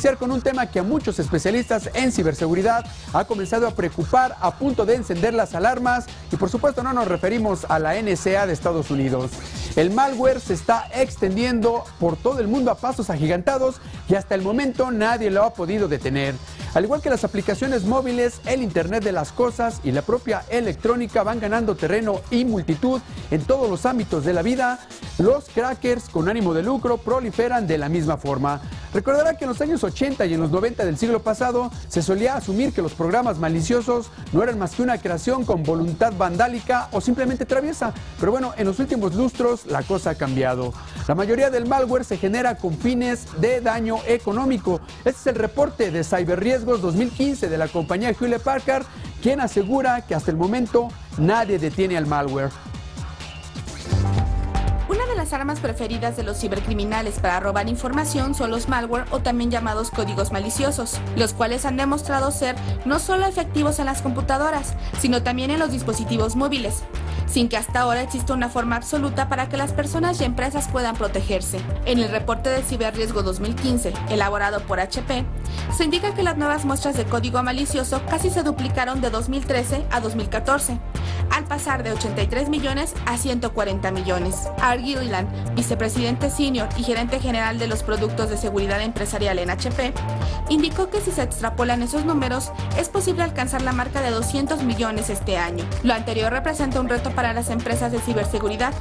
iniciar con un tema que a muchos especialistas en ciberseguridad ha comenzado a preocupar a punto de encender las alarmas y por supuesto no nos referimos a la NSA de Estados Unidos. El malware se está extendiendo por todo el mundo a pasos agigantados y hasta el momento nadie lo ha podido detener. Al igual que las aplicaciones móviles, el Internet de las Cosas y la propia electrónica van ganando terreno y multitud en todos los ámbitos de la vida, los crackers con ánimo de lucro proliferan de la misma forma. Recordará que en los años 80 y en los 90 del siglo pasado se solía asumir que los programas maliciosos no eran más que una creación con voluntad vandálica o simplemente traviesa. Pero bueno, en los últimos lustros la cosa ha cambiado. La mayoría del malware se genera con fines de daño económico. Este es el reporte de Cyberriesgos 2015 de la compañía Hewlett Packard, quien asegura que hasta el momento nadie detiene al malware las armas preferidas de los cibercriminales para robar información son los malware o también llamados códigos maliciosos, los cuales han demostrado ser no solo efectivos en las computadoras, sino también en los dispositivos móviles, sin que hasta ahora exista una forma absoluta para que las personas y empresas puedan protegerse. En el reporte de Ciberriesgo 2015, elaborado por HP, se indica que las nuevas muestras de código malicioso casi se duplicaron de 2013 a 2014, al pasar de 83 millones a 140 millones. vicepresidente senior y gerente general de los productos de seguridad empresarial en HP, indicó que si se extrapolan esos números, es posible alcanzar la marca de 200 millones este año. Lo anterior representa un reto para las empresas de ciberseguridad,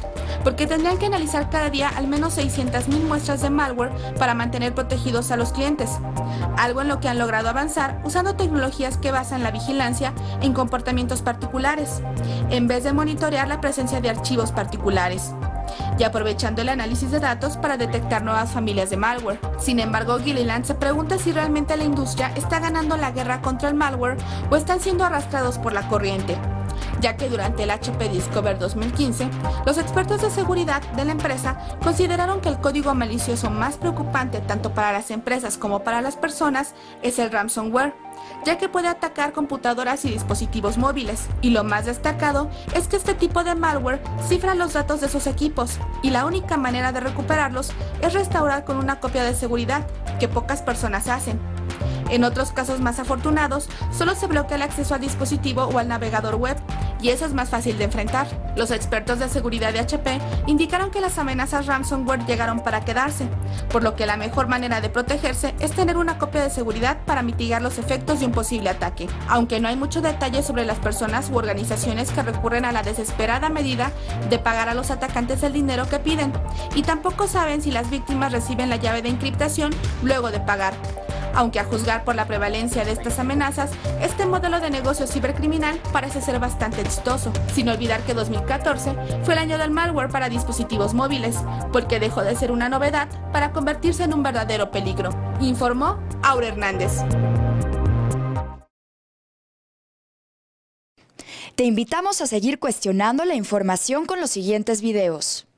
porque tendrían que analizar cada día al menos 600.000 muestras de malware para mantener protegidos a los clientes, algo en lo que han logrado avanzar usando tecnologías que basan la vigilancia en comportamientos particulares, en vez de monitorear la presencia de archivos particulares y aprovechando el análisis de datos para detectar nuevas familias de malware. Sin embargo, Gilliland se pregunta si realmente la industria está ganando la guerra contra el malware o están siendo arrastrados por la corriente ya que durante el HP Discover 2015, los expertos de seguridad de la empresa consideraron que el código malicioso más preocupante tanto para las empresas como para las personas es el ransomware ya que puede atacar computadoras y dispositivos móviles. Y lo más destacado es que este tipo de malware cifra los datos de sus equipos y la única manera de recuperarlos es restaurar con una copia de seguridad, que pocas personas hacen. En otros casos más afortunados, solo se bloquea el acceso al dispositivo o al navegador web, y eso es más fácil de enfrentar. Los expertos de seguridad de HP indicaron que las amenazas ransomware llegaron para quedarse, por lo que la mejor manera de protegerse es tener una copia de seguridad para mitigar los efectos de un posible ataque. Aunque no hay mucho detalle sobre las personas u organizaciones que recurren a la desesperada medida de pagar a los atacantes el dinero que piden, y tampoco saben si las víctimas reciben la llave de encriptación luego de pagar aunque a juzgar por la prevalencia de estas amenazas, este modelo de negocio cibercriminal parece ser bastante exitoso, sin olvidar que 2014 fue el año del malware para dispositivos móviles, porque dejó de ser una novedad para convertirse en un verdadero peligro, informó Aura Hernández. Te invitamos a seguir cuestionando la información con los siguientes videos.